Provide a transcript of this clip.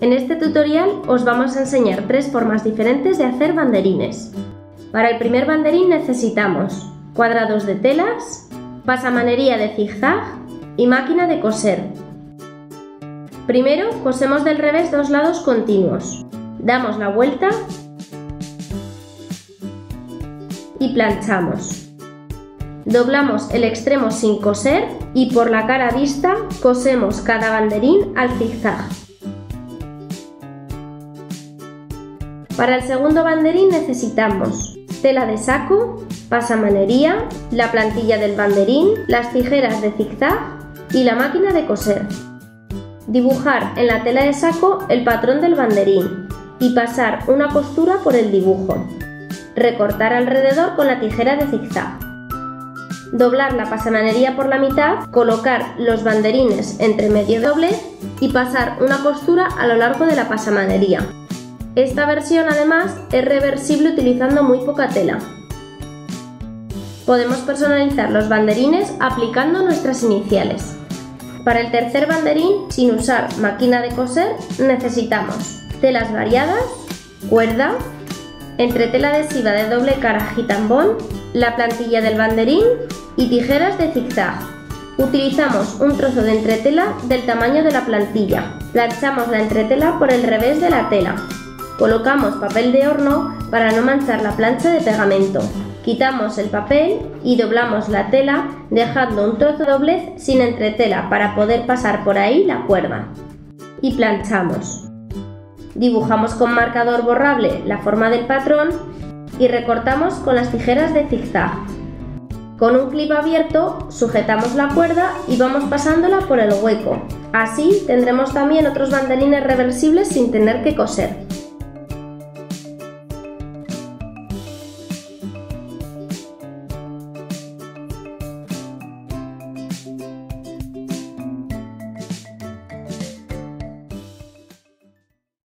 En este tutorial os vamos a enseñar tres formas diferentes de hacer banderines. Para el primer banderín necesitamos cuadrados de telas, pasamanería de zigzag y máquina de coser. Primero cosemos del revés dos lados continuos. Damos la vuelta y planchamos. Doblamos el extremo sin coser y por la cara vista cosemos cada banderín al zigzag. Para el segundo banderín necesitamos tela de saco, pasamanería, la plantilla del banderín, las tijeras de zigzag y la máquina de coser. Dibujar en la tela de saco el patrón del banderín y pasar una costura por el dibujo. Recortar alrededor con la tijera de zigzag. Doblar la pasamanería por la mitad, colocar los banderines entre medio doble y pasar una costura a lo largo de la pasamanería. Esta versión además es reversible utilizando muy poca tela. Podemos personalizar los banderines aplicando nuestras iniciales. Para el tercer banderín, sin usar máquina de coser, necesitamos telas variadas, cuerda, entretela adhesiva de doble cara gitambón, la plantilla del banderín y tijeras de zigzag. Utilizamos un trozo de entretela del tamaño de la plantilla. Planchamos la entretela por el revés de la tela Colocamos papel de horno para no manchar la plancha de pegamento. Quitamos el papel y doblamos la tela dejando un trozo doblez sin entretela para poder pasar por ahí la cuerda. Y planchamos. Dibujamos con marcador borrable la forma del patrón y recortamos con las tijeras de zigzag. Con un clip abierto sujetamos la cuerda y vamos pasándola por el hueco. Así tendremos también otros banderines reversibles sin tener que coser.